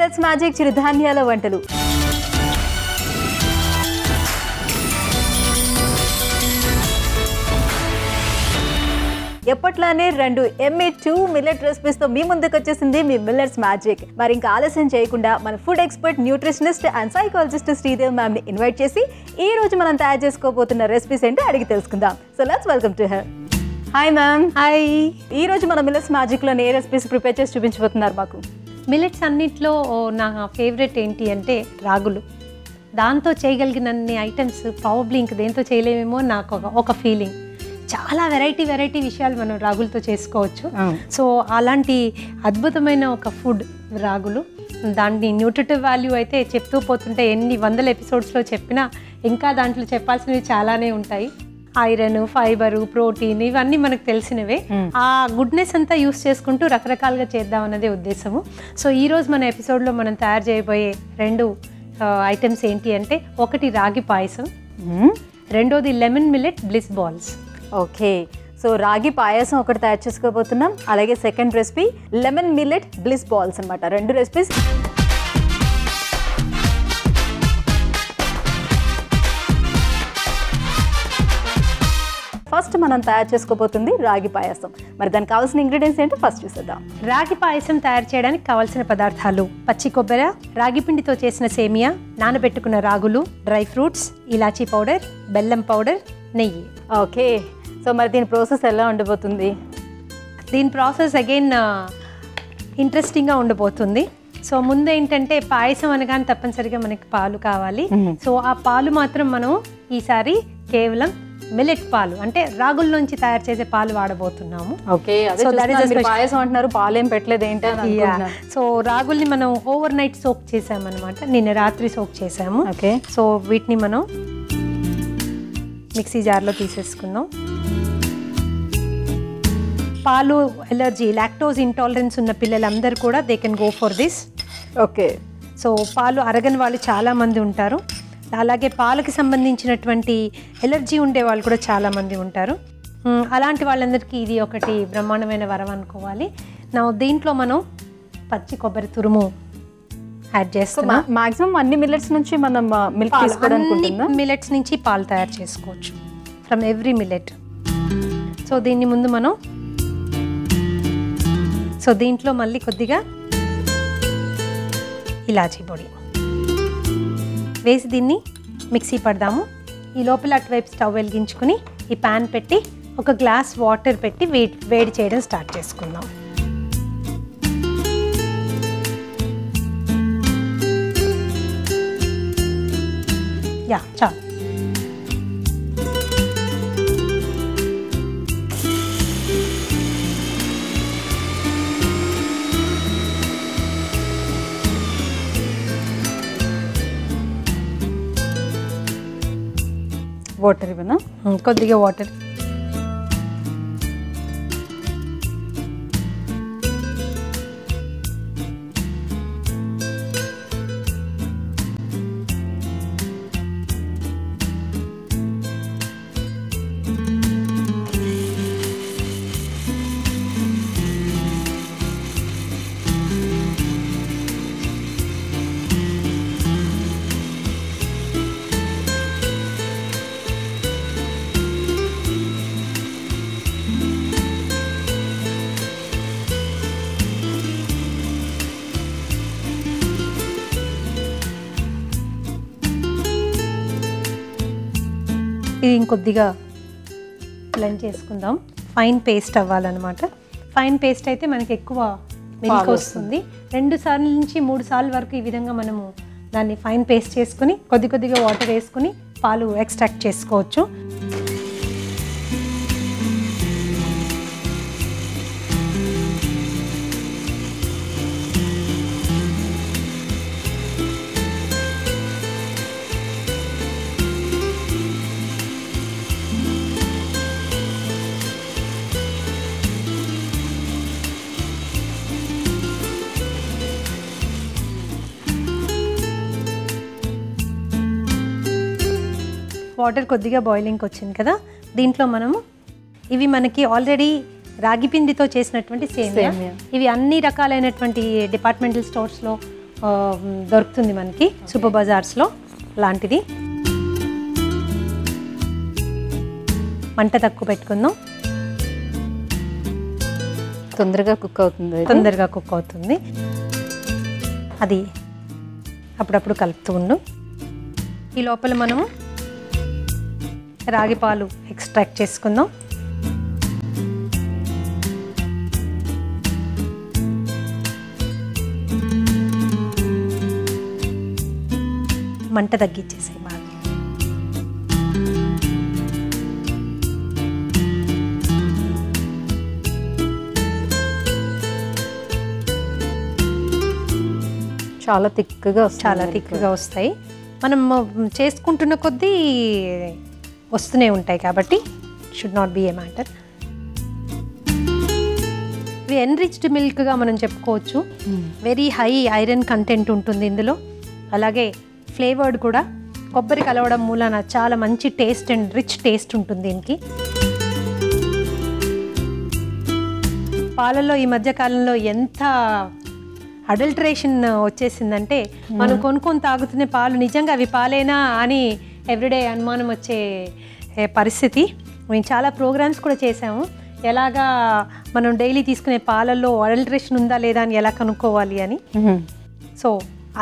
Millets magic చిరుధాన్యాల వంటలు. ఎప్పట్లానే రెండు ఎంఏ టూ మిల్లెట్ రెసిపీస్తో మీ ముందుకు వచ్చేసింది మీ మిల్లెట్స్ మ్యాజిక్ మరి ఇంకా ఆలస్యం చేయకుండా మన food expert nutritionist and psychologist Sridev మ్యామ్ని invite చేసి ఈ రోజు మనం తయారు చేసుకోబోతున్న రెసిపీస్ ఏంటో అడిగి తెలుసుకుందాం. So let's welcome to her hi ma'am hi ఈ రోజు మన మిల్లెట్స్ మ్యాజిక్లో ఏ రెసిపీస్ ప్రిపేర్ చేసి చూపించబోతున్నారు మాకు. మిల్లెట్స్ అన్నిట్లో నా ఫేవరెట్ ఏంటి అంటే రాగులు. దాంతో చేయగలిగినన్ని ఐటమ్స్ ప్రాబబ్లీ ఇంక దేంతో చేయలేమేమో నాకు ఒక ఒక ఫీలింగ్ చాలా వెరైటీ వెరైటీ విషయాలు మనం రాగులతో చేసుకోవచ్చు. సో అలాంటి అద్భుతమైన ఒక ఫుడ్ రాగులు. దాన్ని న్యూట్రిటివ్ వాల్యూ అయితే చెప్తూ పోతుంటే ఎన్ని వందల ఎపిసోడ్స్లో చెప్పినా ఇంకా దాంట్లో చెప్పాల్సినవి చాలానే ఉంటాయి. ఐరన్ ఫైబరు ప్రోటీన్ ఇవన్నీ మనకు తెలిసినవే. ఆ గుడ్నెస్ అంతా యూస్ చేసుకుంటూ రకరకాలుగా చేద్దాం అన్నదే ఉద్దేశము. సో ఈ రోజు మన ఎపిసోడ్లో మనం తయారు చేయబోయే రెండు ఐటమ్స్ ఏంటి అంటే ఒకటి రాగి పాయసం రెండోది lemon millet bliss balls. Okay. So ragi payasam ఒకటి తయారు చేసుకోబోతున్నాం. అలాగే second recipe lemon millet bliss balls అన్నమాట. రెండు రెసిపీస్ ఫస్ట్ మనం తయారు చేసుకోబోతుంది రాగి పాయసం. మరి దానికి కావాల్సిన ఇంగ్రీడియంట్స్ ఏంటో ఫస్ట్ చూసేద్దాం. రాగి పాయసం తయారు చేయడానికి కావాల్సిన పదార్థాలు పచ్చి కొబ్బరి రాగి పిండితో చేసిన సేమియా నానబెట్టుకున్న రాగులు డ్రై ఫ్రూట్స్ ఇలాచీ పౌడర్ బెల్లం పౌడర్ నెయ్యి. ఓకే. సో మరి దీని ప్రాసెస్ ఎలా ఉండబోతుంది? దీని ప్రాసెస్ అగైన్ ఇంట్రెస్టింగ్గా ఉండబోతుంది. సో ముందు ఏంటంటే పాయసం అనగానే తప్పనిసరిగా మనకి పాలు కావాలి. సో ఆ పాలు మాత్రం మనం ఈసారి కేవలం మిల్లెట్ పాలు అంటే రాగుల్లోంచి తయారు చేసే పాలు వాడబోతున్నాము. ఓకే పాయసం అంటున్నారు పాలు ఏం పెట్టలేదు ఏంటి. సో రాగుల్ని మనం ఓవర్ నైట్ సోక్ చేసామన్నమాట. నిన్న రాత్రి సోక్ చేసాము. ఓకే. సో వీటిని మనం మిక్సీ జార్లో తీసేసుకుందాం. పాలు ఎలర్జీ లాక్టోజ్ ఇంటాలరెన్స్ ఉన్న పిల్లలందరూ కూడా they can go for this okay. So పాలు అరగని వాళ్ళు చాలామంది ఉంటారు. అలాగే పాలకి సంబంధించినటువంటి ఎలర్జీ ఉండే వాళ్ళు కూడా చాలామంది ఉంటారు. అలాంటి వాళ్ళందరికీ ఇది ఒకటి బ్రహ్మాండమైన వరం అనుకోవాలి. నా దీంట్లో మనం పచ్చి కొబ్బరి తురుము యాడ్ చేస్తున్నాం. మాక్సిమం అన్ని మిల్లెట్స్ నుంచి మనం మిల్క్ తీసుకోవడానికి ఉంటుందా? మిల్లెట్స్ నుంచి పాలు తయారు చేసుకోవచ్చు. ఫ్రమ్ ఎవ్రీ మిల్లెట్ సో దీన్ని ముందు మనం సో దీంట్లో మళ్ళీ కొద్దిగా ఇలాచీ పొడి. వేసి దీన్ని మిక్సీ పడదాము. ఈ లోపల అటువైపు స్టవ్ వెలిగించుకుని ఈ ప్యాన్ పెట్టి ఒక గ్లాస్ వాటర్ పెట్టి వేడి వేడి చేయడం స్టార్ట్ చేసుకుందాం. యా చాలు. వాటర్ ఇవ్వనా? కొద్దిగా వాటర్ ఇది ఇంకొద్దిగా బ్లెండ్ చేసుకుందాం. ఫైన్ పేస్ట్ అవ్వాలన్నమాట. ఫైన్ పేస్ట్ అయితే మనకి ఎక్కువ మిల్క్ వస్తుంది. రెండు సార్లు నుంచి మూడు సార్లు వరకు ఈ విధంగా మనము దాన్ని ఫైన్ పేస్ట్ చేసుకుని కొద్ది కొద్దిగా వాటర్ వేసుకుని పాలు ఎక్స్ట్రాక్ట్ చేసుకోవచ్చు. వాటర్ కొద్దిగా బాయిలింగ్కి వచ్చింది కదా దీంట్లో మనము ఇవి మనకి ఆల్రెడీ రాగి పిండితో చేసినటువంటి సేమియా. సేమియా. ఇవి అన్ని రకాలైనటువంటి డిపార్ట్మెంటల్ స్టోర్స్లో దొరుకుతుంది మనకి సూపర్ బజార్స్లో లాంటిది. మంట తక్కువ పెట్టుకుందాం. తొందరగా కుక్ అవుతుంది. తొందరగా కుక్ అవుతుంది. అది అప్పుడప్పుడు కలుపుతూ ఉండు. ఈ లోపల మనము రాగి పాలు ఎక్స్ట్రాక్ట్ చేసుకుందాం. మంట తగ్గించేసాయి బాగా. చాలా వస్తుంది చాలా థిక్గా వస్తాయి. మనం చేసుకుంటున్న కొద్దీ వస్తూనే ఉంటాయి కాబట్టి should not be a matter ఇవి ఎన్రిచ్డ్ మిల్క్గా మనం చెప్పుకోవచ్చు. వెరీ హై ఐరన్ కంటెంట్ ఉంటుంది ఇందులో. అలాగే ఫ్లేవర్డ్ కూడా. కొబ్బరి కలవడం మూలన చాలా మంచి టేస్ట్ అండ్ రిచ్ టేస్ట్ ఉంటుంది దీనికి. పాలలో ఈ మధ్య కాలంలో ఎంత అడల్టరేషన్ వచ్చేసిందంటే మనం కొనుక్కొని తాగుతున్న పాలు నిజంగా అవి పాలేనా అని ఎవ్రీడే అనుమానం వచ్చే పరిస్థితి. మేము చాలా ప్రోగ్రామ్స్ కూడా చేసాము ఎలాగా మనం డైలీ తీసుకునే పాలల్లో అడల్టరేషన్ ఉందా లేదా అని ఎలా కనుక్కోవాలి అని. సో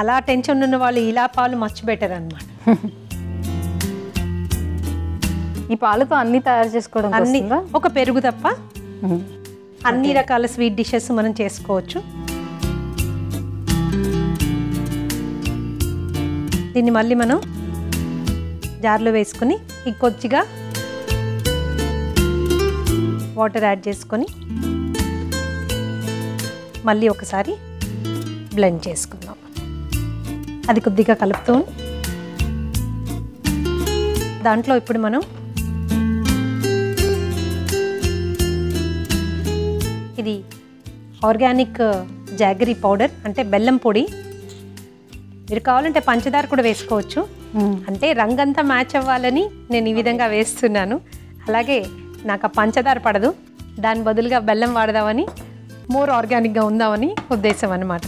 అలా టెన్షన్ ఉన్న వాళ్ళు ఇలా పాలు మచ్ బెటర్ అనమాట ఈ పాలతో అన్ని తయారు చేసుకోవడం అన్ని? ఒక పెరుగు తప్ప. అన్ని రకాల స్వీట్ డిషెస్ మనం చేసుకోవచ్చు. దీన్ని మళ్ళీ మనం జార్లో వేసుకొని ఈ కొద్దిగా వాటర్ యాడ్ చేసుకొని మళ్ళీ ఒకసారి బ్లెండ్ చేసుకుందాం. అది కొద్దిగా కలుపుతూ దాంట్లో ఇప్పుడు మనం ఇది ఆర్గానిక్ జాగరీ పౌడర్ అంటే బెల్లం పొడి. మీరు కావాలంటే పంచదార కూడా వేసుకోవచ్చు. అంటే రంగంతా మ్యాచ్ అవ్వాలని నేను ఈ విధంగా వేస్తున్నాను. అలాగే నాకు ఆ పంచదార పడదు. దాని బదులుగా బెల్లం వాడదామని మోర్ ఆర్గానిక్గా ఉందామని ఉద్దేశం అన్నమాట.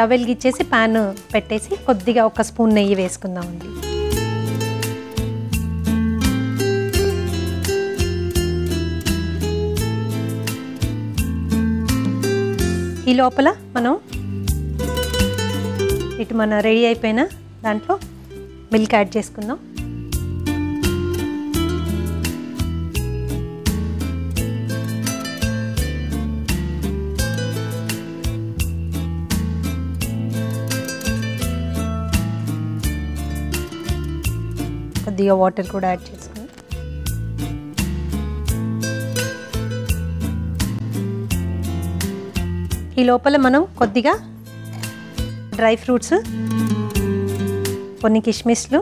స్టవ్ వెలిగించేసి ప్యాన్ పెట్టేసి కొద్దిగా ఒక స్పూన్ నెయ్యి వేసుకుందామండి. ఈ లోపల మనం ఇటు మన రెడీ అయిపోయిన దాంట్లో మిల్క్ యాడ్ చేసుకుందాం. కొద్దిగా వాటర్ కూడా యాడ్ చేసుకుని. ఈ లోపల మనం కొద్దిగా డ్రై ఫ్రూట్స్ కొన్ని కిస్మిస్లు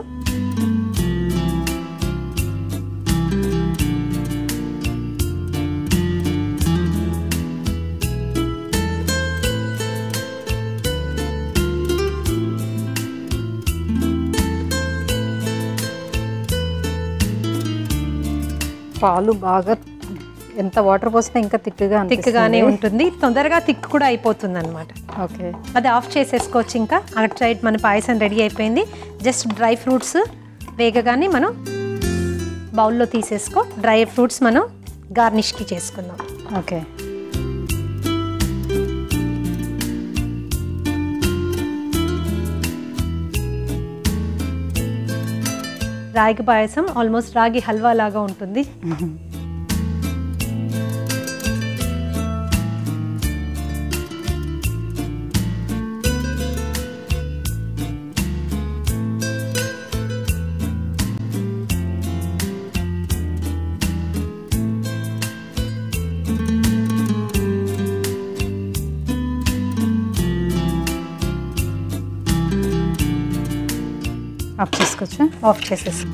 పాలు బాగా ఎంత వాటర్ పోసినా ఇంకా తిక్కుగా థిక్గానే ఉంటుంది. తొందరగా థిక్ కూడా అయిపోతుంది అనమాట ఓకే. అది ఆఫ్ చేసేసుకోవచ్చు ఇంకా. అటు సైడ్ మన పాయసం రెడీ అయిపోయింది. జస్ట్ డ్రై ఫ్రూట్స్ వేగగానే మనం బౌల్లో తీసేసుకో. డ్రై ఫ్రూట్స్ మనం గార్నిష్కి చేసుకుందాం. ఓకే. రాగి పాయసం ఆల్మోస్ట్ రాగి హల్వా లాగా ఉంటుంది చేసుకోవచ్చు ఆఫ్ చేసేసి.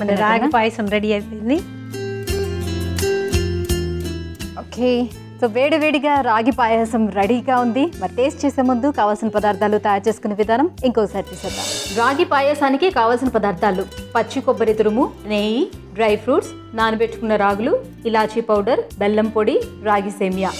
మన రాగి పాయసం రెడీ అయిపోయింది. ఓకే. సో వేడివేడిగా రాగి పాయసం రెడీగా ఉంది. మరి టేస్ట్ చేసే ముందు కావాల్సిన పదార్థాలు తయారు చేసుకునే విధానం ఇంకోసారి చూసేద్దాం. రాగి పాయసానికి కావాల్సిన పదార్థాలు పచ్చి కొబ్బరి తురుము నెయ్యి డ్రై ఫ్రూట్స్ నానబెట్టుకున్న రాగులు ఇలాచీ పౌడర్ బెల్లం పొడి రాగి సేమియా.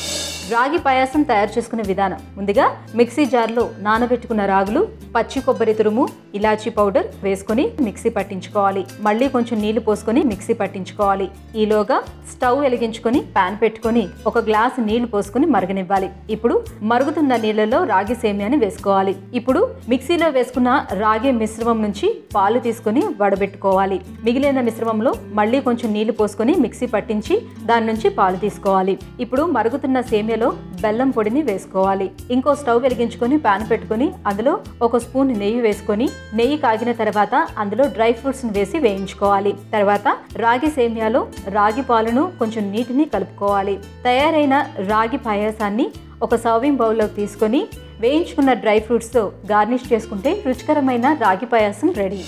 రాగి పాయసం తయారు చేసుకునే విధానం. ముందుగా మిక్సీ జార్లో నానబెట్టుకున్న రాగులు పచ్చి కొబ్బరి తురుము ఇలాచీ పౌడర్ వేసుకొని మిక్సీ పట్టించుకోవాలి. మళ్ళీ కొంచెం నీళ్ళు పోసుకొని మిక్సీ పట్టించుకోవాలి. ఈలోగా స్టవ్ వెలిగించుకొని పాన్ పెట్టుకొని ఒక గ్లాస్ నీళ్ళు పోసుకొని మరగనివ్వాలి. ఇప్పుడు మరుగుతున్న నీళ్ళలో రాగి సేమియాని వేసుకోవాలి. ఇప్పుడు మిక్సీలో వేసుకున్న రాగి మిశ్రమం నుంచి పాలు తీసుకొని వడబెట్టుకోవాలి. మిగిలిన మిశ్రమంలో మళ్ళీ కొంచెం నీళ్ళు పోసుకొని మిక్సీ పట్టించి దాని నుంచి పాలు తీసుకోవాలి. ఇప్పుడు మరుగుతున్న సేమియాలో బెల్లం పొడిని వేసుకోవాలి. ఇంకో స్టవ్ వెలిగించుకొని పాన్ పెట్టుకొని అందులో ఒక స్పూన్ నెయ్యి వేసుకొని నెయ్యి కాగిన తర్వాత అందులో డ్రై ఫ్రూట్స్ వేసి వేయించుకోవాలి. తర్వాత రాగి సేమియాలో రాగి పాలను కొంచెం నీటిని కలుపుకోవాలి. తయారైన రాగి పాయసాన్ని ఒక సర్వింగ్ బౌల్లోకి తీసుకొని వేయించుకున్న డ్రై ఫ్రూట్స్తో గార్నిష్ చేసుకుంటే రుచికరమైన రాగి పాయసం రెడీ.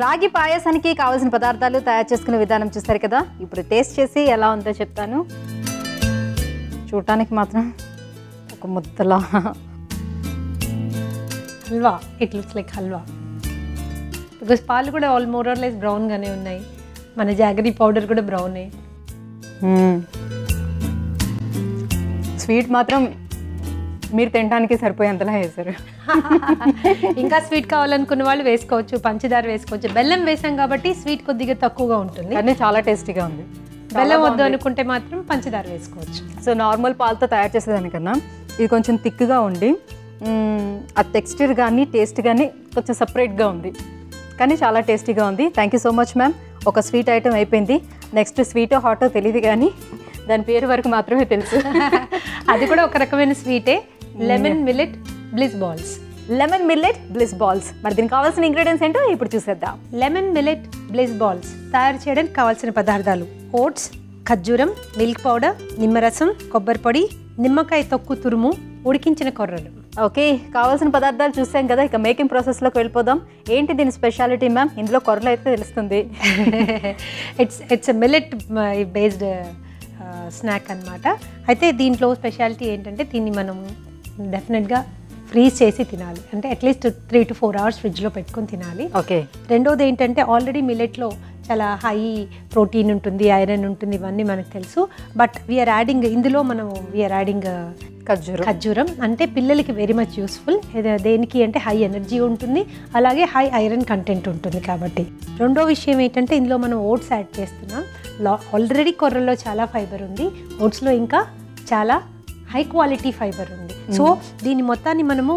రాగి పాయసానికి కావాల్సిన పదార్థాలు తయారు చేసుకునే విధానం చూస్తారు కదా? ఇప్పుడు టేస్ట్ చేసి ఎలా ఉందో చెప్తాను. చూడటానికి మాత్రం ఒక ముద్దలా. Halwa it looks like halwa. Because పాలు కూడా ఆల్ మోర్ ఆర్ లెస్ బ్రౌన్గానే ఉన్నాయి. మన జాగరీ పౌడర్ కూడా బ్రౌనే స్వీట్ మాత్రం మీరు తినడానికి సరిపోయేంతలా వేశారు ఇంకా స్వీట్ కావాలనుకున్న వాళ్ళు వేసుకోవచ్చు పంచదార వేసుకోవచ్చు. బెల్లం వేసాం కాబట్టి స్వీట్ కొద్దిగా తక్కువగా ఉంటుంది. కానీ చాలా టేస్టీగా ఉంది. బెల్లం వద్దు అనుకుంటే మాత్రం పంచదార వేసుకోవచ్చు. సో నార్మల్ పాలతో తయారు చేసేదానికన్నా ఇది కొంచెం థిక్గా ఉండి ఆ టెక్స్చర్ కానీ టేస్ట్ కానీ కొంచెం సపరేట్గా ఉంది. కానీ చాలా టేస్టీగా ఉంది. Thank you so much ma'am ఒక స్వీట్ ఐటమ్ అయిపోయింది. నెక్స్ట్ స్వీట్ హాటో తెలియదు కానీ దాని పేరు వరకు మాత్రమే తెలుసు. అది కూడా ఒక రకమైన స్వీటే. Lemon millet bliss balls lemon millet bliss balls మరి దీనికి కావాల్సిన ఇంగ్రీడియంట్స్ ఏంటో ఇప్పుడు చూసేద్దాం. లెమన్ మిల్లెట్ బ్లేస్ బాల్స్ తయారు చేయడానికి కావాల్సిన పదార్థాలు ఓట్స్ ఖర్జూరం మిల్క్ పౌడర్ నిమ్మరసం కొబ్బరి పొడి నిమ్మకాయ తొక్కు తురుము ఉడికించిన కొర్రలు. ఓకే కావాల్సిన పదార్థాలు చూసాం కదా ఇక మేకింగ్ ప్రాసెస్లోకి వెళ్ళిపోదాం. ఏంటి దీని స్పెషాలిటీ మ్యామ్ ఇందులో కొరలు అయితే తెలుస్తుంది. It's it's millet based snack అన్నమాట. అయితే దీంట్లో స్పెషాలిటీ ఏంటంటే దీన్ని మనం డెఫినెట్గా ఫ్రీజ్ చేసి తినాలి. అంటే at least three to four hours ఫ్రిడ్జ్లో పెట్టుకొని తినాలి. ఓకే. రెండోది ఏంటంటే ఆల్రెడీ మిల్లెట్లో చాలా హై ప్రోటీన్ ఉంటుంది ఐరన్ ఉంటుంది ఇవన్నీ మనకు తెలుసు. బట్ వీఆర్ యాడింగ్ ఇందులో మనం వీఆర్ యాడింగ్ ఖర్జూరం. ఖర్జూరం. అంటే పిల్లలకి వెరీ మచ్ యూస్ఫుల్ దేనికి అంటే హై ఎనర్జీ ఉంటుంది. అలాగే హై ఐరన్ కంటెంట్ ఉంటుంది కాబట్టి. రెండో విషయం ఏంటంటే ఇందులో మనం ఓట్స్ యాడ్ చేస్తున్నాం. ఆల్రెడీ కొర్రలో చాలా ఫైబర్ ఉంది. ఓట్స్లో ఇంకా చాలా హై క్వాలిటీ ఫైబర్ ఉంది. సో దీని మొత్తాన్ని మనము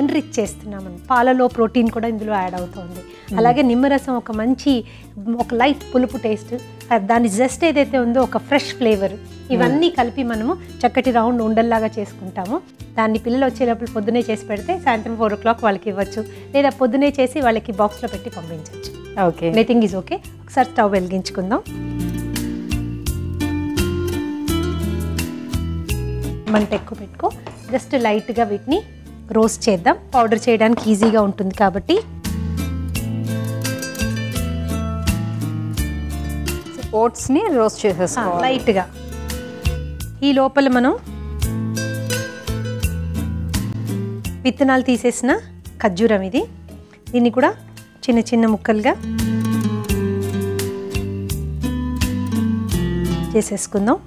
ఎన్రిచ్ చేస్తున్నాం పాలలో ప్రోటీన్ కూడా ఇందులో యాడ్ అవుతుంది. అలాగే నిమ్మరసం ఒక మంచి ఒక లైట్ పులుపు టేస్ట్ దాని జస్ట్ ఏదైతే ఉందో ఒక ఫ్రెష్ ఫ్లేవర్ ఇవన్నీ కలిపి మనము చక్కటి రౌండ్ ఉండల్లాగా చేసుకుంటాము. దాన్ని పిల్లలు వచ్చేటప్పుడు పొద్దునే చేసి పెడితే సాయంత్రం ఫోర్ ఓ క్లాక్ వాళ్ళకి ఇవ్వచ్చు. లేదా పొద్దునే చేసి వాళ్ళకి బాక్స్లో పెట్టి పంపించవచ్చు ఓకే. ఎనీథింగ్ ఈజ్ ఓకే ఒకసారి స్టవ్ వెలిగించుకుందాం. మంట ఎక్కువ పెట్టుకో. జస్ట్ లైట్గా వీటిని రోస్ట్ చేద్దాం. పౌడర్ చేయడానికి ఈజీగా ఉంటుంది కాబట్టి. ఓట్స్ని రోస్ట్ చేసేసుకోవాలి. లైట్గా. ఈ లోపల మనం విత్తనాలు తీసేసిన ఖర్జూరం ఇది. దీన్ని కూడా చిన్న చిన్న ముక్కలుగా చేసేసుకుందాం.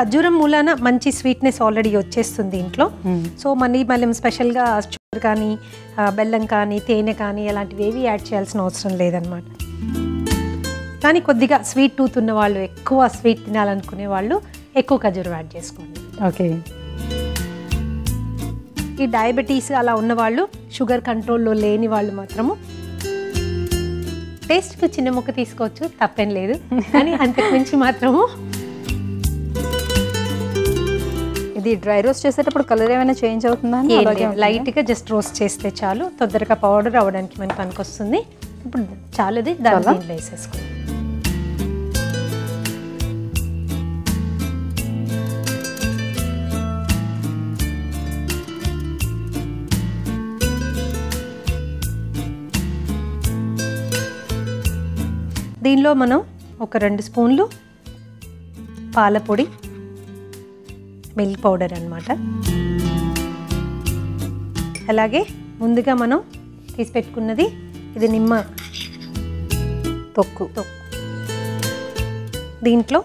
ఖర్జూరం మూలాన మంచి స్వీట్నెస్ ఆల్రెడీ వచ్చేస్తుంది ఇంట్లో. సో మళ్ళీ మళ్ళీ స్పెషల్గా షుగర్ కానీ బెల్లం కానీ తేనె కానీ అలాంటివి ఏవి యాడ్ చేయాల్సిన అవసరం లేదనమాట కానీ కొద్దిగా స్వీట్ టూత్ ఉన్న వాళ్ళు ఎక్కువ స్వీట్ తినాలనుకునే వాళ్ళు ఎక్కువ ఖర్జూరం యాడ్ చేసుకోండి. ఓకే. ఈ డయాబెటీస్ అలా ఉన్న వాళ్ళు షుగర్ కంట్రోల్లో లేని వాళ్ళు మాత్రము టేస్ట్కి చిన్న ముక్క తీసుకోవచ్చు తప్పేం లేదు. కానీ అంతకు మించి మాత్రము ఇది డ్రై రోస్ట్ చేసేటప్పుడు కలర్ ఏమైనా చేంజ్ అవుతుందా? లైట్గా జస్ట్ రోస్ట్ చేస్తే చాలు తొందరగా పౌడర్ అవ్వడానికి మనకి పనికొస్తుంది ఇప్పుడు చాలా? దీంట్లో వేసేసుకుందాం దీనిలో మనం ఒక రెండు స్పూన్లు పాల పొడి మిల్క్ పౌడర్ అన్నమాట. అలాగే ముందుగా మనం తీసి పెట్టుకున్నది ఇది నిమ్మ తొక్కు. తొక్కు దీంట్లో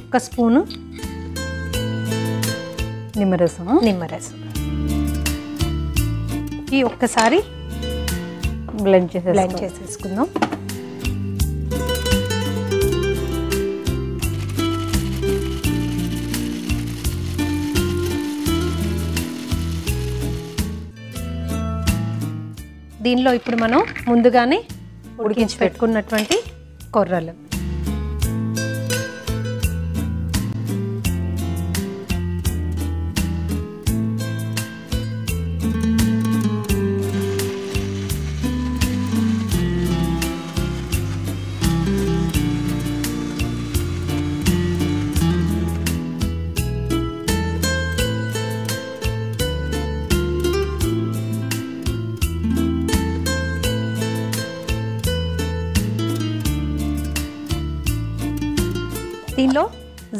ఒక్క స్పూను నిమ్మరసం నిమ్మరసం. ఈ ఒక్కసారి బ్లెండ్ చేసేసి బ్లెండ్ చేసేసుకుందాం. దీనిలో ఇప్పుడు మనం ముందుగానే ఉడికించి పెట్టుకున్నటువంటి కొర్రలు.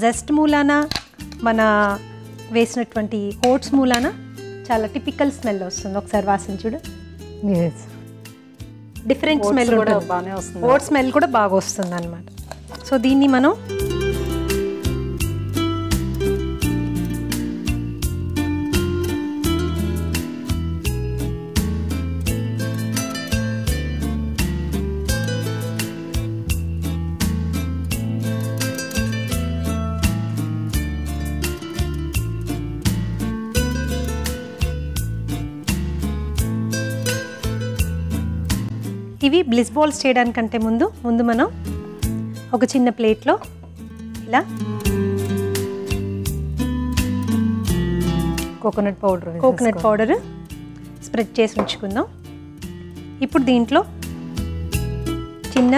జస్ట్ మూలాన? మన వేసినటువంటి ఓట్స్ మూలాన? చాలా టిపికల్ స్మెల్ వస్తుంది. ఒకసారి వాసన చూడు. డిఫరెంట్ స్మెల్ కూడా ఉంటుంది. బాగానే వస్తుంది. ఓట్ స్మెల్ కూడా బాగా వస్తుంది అనమాట సో దీన్ని మనం బ్లిస్ బాల్స్ చేయడానికంటే ముందు ముందు మనం ఒక చిన్న ప్లేట్లో ఇలా coconut powder coconut powder spread చేసి ఉంచుకుందాం. ఇప్పుడు దీంట్లో చిన్న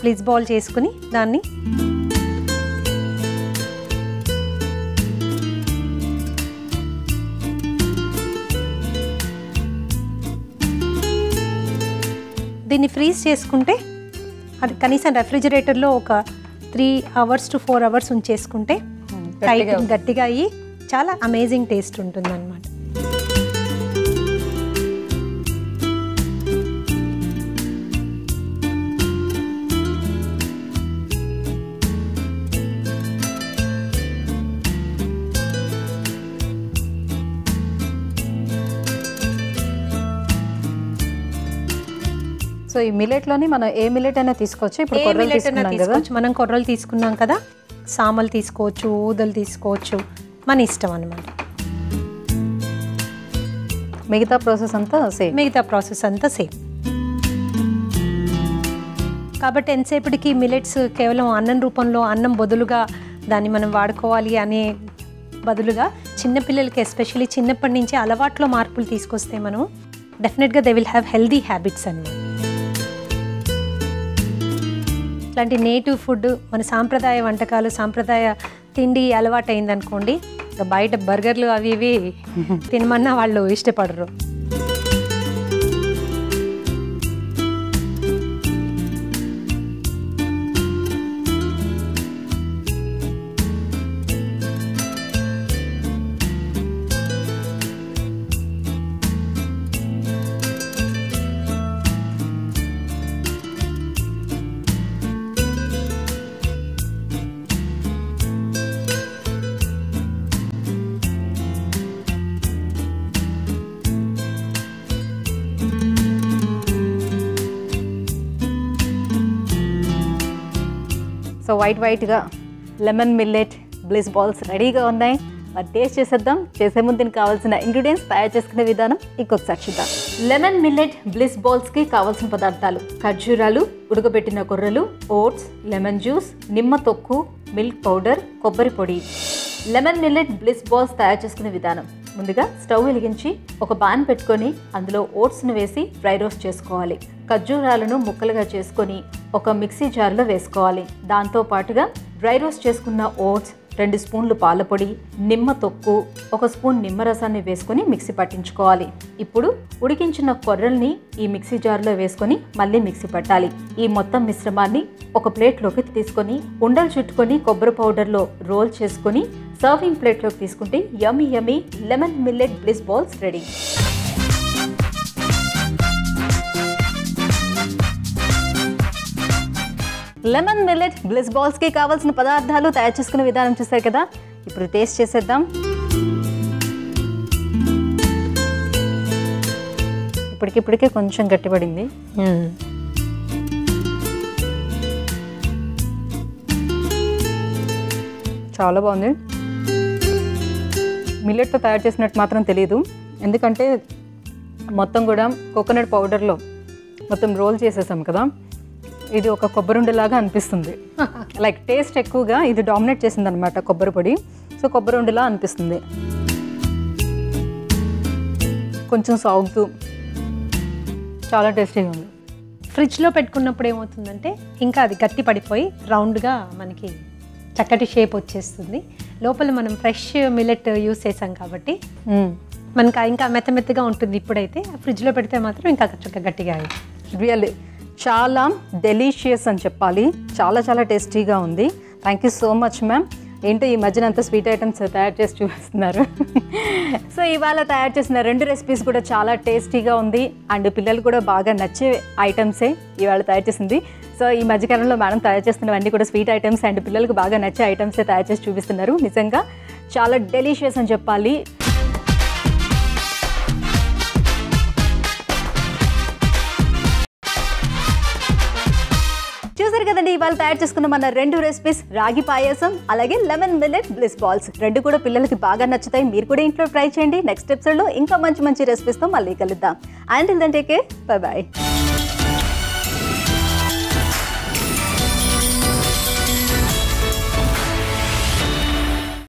ప్లీజ్ బాల్ చేసుకుని దాన్ని ఫ్రీజ్ చేసుకుంటే అది కనీసం రెఫ్రిజిరేటర్లో ఒక three hours to four hours ఉంచేసుకుంటే tight గట్టిగా అయ్యి చాలా అమేజింగ్ టేస్ట్ ఉంటుంది అనమాట సో ఈ మిల్లెట్లోని మనం ఏ మిల్లెట్ అయినా తీసుకోవచ్చు. ఇప్పుడు కొర్రలు తీసుకున్నాం కదా. మనం కొర్రలు తీసుకున్నాం కదా సామలు తీసుకోవచ్చు ఊదలు తీసుకోవచ్చు మన ఇష్టం అనమాట మిగతా ప్రాసెస్ అంతా సేమ్ మిగతా ప్రాసెస్ అంతా సేమ్ కాబట్టి ఎంతసేపటికి మిలెట్స్ కేవలం అన్నం రూపంలో అన్నం బదులుగా దాన్ని మనం వాడుకోవాలి అనే బదులుగా చిన్నపిల్లలకి ఎస్పెషల్లీ చిన్నప్పటి నుంచి అలవాట్లో మార్పులు తీసుకొస్తే మనం డెఫినెట్గా they will have healthy habits అన్నమాట. ఇట్లాంటి నేటివ్ ఫుడ్ మన సాంప్రదాయ వంటకాలు సాంప్రదాయ తిండి అలవాటు అయిందనుకోండి బయట బర్గర్లు అవి ఇవి తినమన్నా వాళ్ళు ఇష్టపడరు. సో వైట్ వైట్గా లెమన్ మిల్లెట్ బ్లిస్ బాల్స్ రెడీగా ఉన్నాయి. మరి టేస్ట్ చేసేద్దాం. చేసే ముందు దీనికి కావాల్సిన ఇంగ్రీడియంట్స్ తయారు చేసుకునే విధానం ఇంకొకసారి చూద్దాం. లెమన్ మిల్లెట్ బ్లిస్ బాల్స్కి కావాల్సిన పదార్థాలు ఖర్జూరాలు ఉడకబెట్టిన కొర్రలు ఓట్స్ లెమన్ జ్యూస్ నిమ్మ తొక్కు మిల్క్ పౌడర్ కొబ్బరి పొడి. లెమన్ మిల్లెట్ బ్లిస్ బాల్స్ తయారు చేసుకునే విధానం. ముందుగా స్టవ్ వెలిగించి ఒక బాన్ పెట్టుకొని అందులో ఓట్స్ను వేసి ఫ్రై రోస్ట్ చేసుకోవాలి. ఖర్జూరాలను ముక్కలుగా చేసుకొని ఒక మిక్సీ జార్లో వేసుకోవాలి. దాంతో పాటుగా డ్రై రోస్ట్ చేసుకున్న ఓట్స్ రెండు స్పూన్లు పాలపొడి నిమ్మ తొక్కు ఒక స్పూన్ నిమ్మరసాన్ని వేసుకొని మిక్సీ పట్టించుకోవాలి. ఇప్పుడు ఉడికించిన కొర్రల్ని ఈ మిక్సీ జార్లో వేసుకొని మళ్ళీ మిక్సీ పట్టాలి. ఈ మొత్తం మిశ్రమాన్ని ఒక ప్లేట్లోకి తీసుకొని ఉండలు చుట్టుకొని కొబ్బరి పౌడర్లో రోల్ చేసుకొని సర్వింగ్ ప్లేట్లోకి తీసుకుంటే yummy yummy lemon millet bliss balls ready. Lemon millet bliss బాల్స్కి కావాల్సిన పదార్థాలు తయారు చేసుకునే విధానం చూసారు కదా? ఇప్పుడు టేస్ట్ చేసేద్దాం. ఇప్పటికిప్పటికే కొంచెం గట్టిపడింది. చాలా బాగుంది. మిల్లెట్తో తయారు చేసినట్టు మాత్రం తెలియదు ఎందుకంటే మొత్తం కూడా కోకోనట్ పౌడర్లో మొత్తం రోల్ చేసేసాం కదా? ఇది ఒక కొబ్బరి ఉండలాగా అనిపిస్తుంది. లైక్ టేస్ట్ ఎక్కువగా ఇది డామినేట్ చేసింది అనమాట కొబ్బరి పొడి. సో కొబ్బరి ఉండలా అనిపిస్తుంది. కొంచెం సాగుతూ చాలా టేస్టీగా ఉంది. ఫ్రిడ్జ్లో పెట్టుకున్నప్పుడు ఏమవుతుందంటే ఇంకా అది గట్టి పడిపోయి రౌండ్గా మనకి చక్కటి షేప్ వచ్చేస్తుంది. లోపల మనం ఫ్రెష్ మిల్లెట్ యూస్ చేసాం కాబట్టి మ్మ్. మనకి ఇంకా మెత్త మెత్తగా ఉంటుంది ఇప్పుడైతే. ఫ్రిడ్జ్లో పెడితే మాత్రం ఇంకా చక్కగా గట్టిగా అయింది రియల్లీ చాలా డెలీషియస్ అని చెప్పాలి. చాలా చాలా టేస్టీగా ఉంది. Thank you so much ma'am ఏంటో ఈ మధ్యన అంత స్వీట్ ఐటమ్స్ తయారు చేసి చూపిస్తున్నారు. సో ఇవాళ తయారు చేసిన రెండు రెసిపీస్ కూడా చాలా టేస్టీగా ఉంది. అండ్ పిల్లలు కూడా బాగా నచ్చే ఐటమ్సే ఇవాళ తయారు చేసింది. సో ఈ మధ్యకాలంలో మేడం తయారు చేస్తున్నవన్నీ కూడా స్వీట్ ఐటమ్స్ అండ్ పిల్లలకు బాగా నచ్చే ఐటమ్సే తయారు చేసి చూపిస్తున్నారు. నిజంగా చాలా డెలీషియస్ అని చెప్పాలి. చూసారు కదండి ఇవాళ తయారు చేసుకున్న మన రెండు రెసిపీస్ రాగి పాయసం అలాగే లెమన్ మిల్లెట్ బ్లిస్ బాల్స్ రెండు కూడా పిల్లలకి బాగా నచ్చుతాయి. మీరు కూడా ఇంట్లో ట్రై చేయండి. నెక్స్ట్ ఎపిసోడ్లో ఇంకా మంచి మంచి రెసిపీస్తో మళ్ళీ కలుద్దాం. And take bye bye